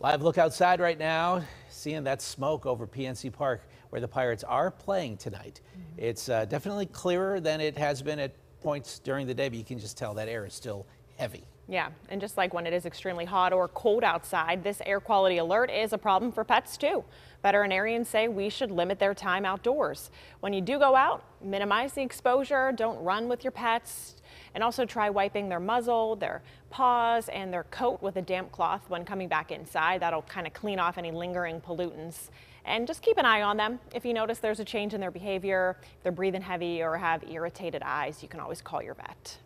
Live look outside right now, seeing that smoke over PNC Park where the Pirates are playing tonight. Mm -hmm. It's uh, definitely clearer than it has been at points during the day, but you can just tell that air is still heavy. Yeah, and just like when it is extremely hot or cold outside, this air quality alert is a problem for pets too. Veterinarians say we should limit their time outdoors. When you do go out, minimize the exposure, don't run with your pets, and also try wiping their muzzle, their paws, and their coat with a damp cloth when coming back inside. That'll kind of clean off any lingering pollutants. And just keep an eye on them. If you notice there's a change in their behavior, if they're breathing heavy or have irritated eyes, you can always call your vet.